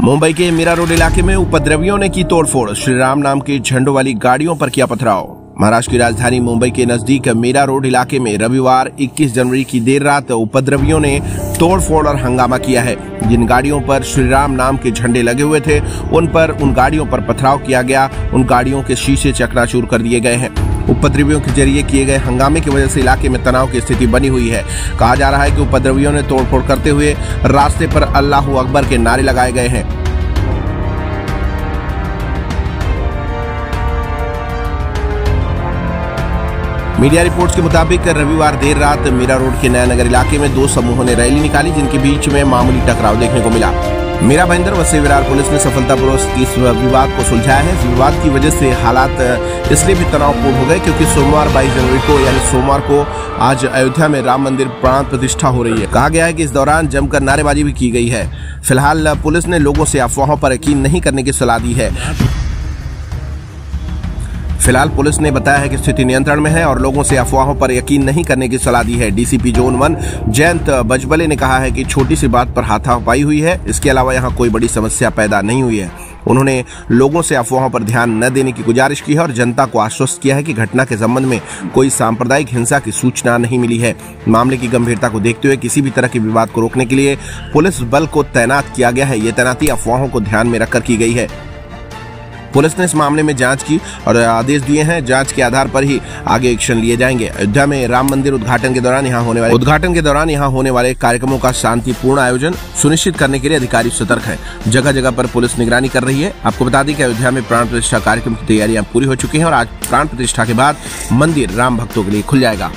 मुंबई के मीरा रोड इलाके में उपद्रवियों ने की तोड़फोड़। श्री राम नाम के झंडों वाली गाड़ियों पर किया पथराव। महाराष्ट्र की राजधानी मुंबई के नज़दीक मीरा रोड इलाके में रविवार 21 जनवरी की देर रात उपद्रवियों ने तोड़फोड़ और हंगामा किया है। जिन गाड़ियों पर श्री राम नाम के झंडे लगे हुए थे, उन पर उन गाड़ियों पर पथराव किया गया। उन गाड़ियों के शीशे चकनाचूर कर दिए गए हैं। उपद्रवियों के ज़रिए किए गए हंगामे की वजह से इलाके में तनाव की स्थिति बनी हुई है। कहा जा रहा है कि उपद्रवियों ने तोड़फोड़ करते हुए रास्ते पर अल्लाह अकबर के नारे लगाए गए हैं। मीडिया रिपोर्ट्स के मुताबिक रविवार देर रात मीरा रोड के नया नगर इलाके में दो समूहों ने रैली निकाली, जिनके बीच में मामूली टकराव देखने को मिला। मीरा भाईंदर व सेविरार पुलिस ने सफलतापूर्वक इस विवाद को सुलझाया है। इस विवाद की वजह से हालात इसलिए भी तनावपूर्ण हो गए क्योंकि सोमवार 22 जनवरी को, यानी सोमवार को आज अयोध्या में राम मंदिर प्राण प्रतिष्ठा हो रही है। कहा गया है कि इस दौरान जमकर नारेबाजी भी की गई है। फ़िलहाल पुलिस ने लोगों से अफवाहों पर यकीन नहीं करने की सलाह दी है। फ़िलहाल पुलिस ने बताया है कि स्थिति नियंत्रण में है और लोगों से अफवाहों पर यकीन नहीं करने की सलाह दी है। DCP zone one Jayant Bajbale ने कहा है कि छोटी सी बात पर हाथापाई हुई है। इसके अलावा यहाँ कोई बड़ी समस्या पैदा नहीं हुई है। उन्होंने लोगों से अफवाहों पर ध्यान न देने की गुजारिश की है और जनता को आश्वस्त किया है कि घटना के संबंध में कोई सांप्रदायिक हिंसा की सूचना नहीं मिली है। मामले की गंभीरता को देखते हुए किसी भी तरह के विवाद को रोकने के लिए पुलिस बल को तैनात किया गया है। ये तैनाती अफवाहों को ध्यान में रखकर की गई है। पुलिस ने इस मामले में जाँच की और आदेश दिए हैं। जाँच के आधार पर ही आगे एक्शन लिए जाएँगे। अयोध्या में राम मंदिर उद्घाटन के दौरान यहाँ होने वाले उद्घाटन के दौरान यहाँ होने वाले कार्यक्रमों का शांतिपूर्ण आयोजन सुनिश्चित करने के लिए अधिकारी सतर्क है। जगह जगह पर पुलिस निगरानी कर रही है। आपको बता दें कि अयोध्या में प्राण प्रतिष्ठा कार्यक्रम की तैयारियाँ पूरी हो चुकी हैं और आज प्राण प्रतिष्ठा के बाद मंदिर राम भक्तों के लिए खुल जाएगा।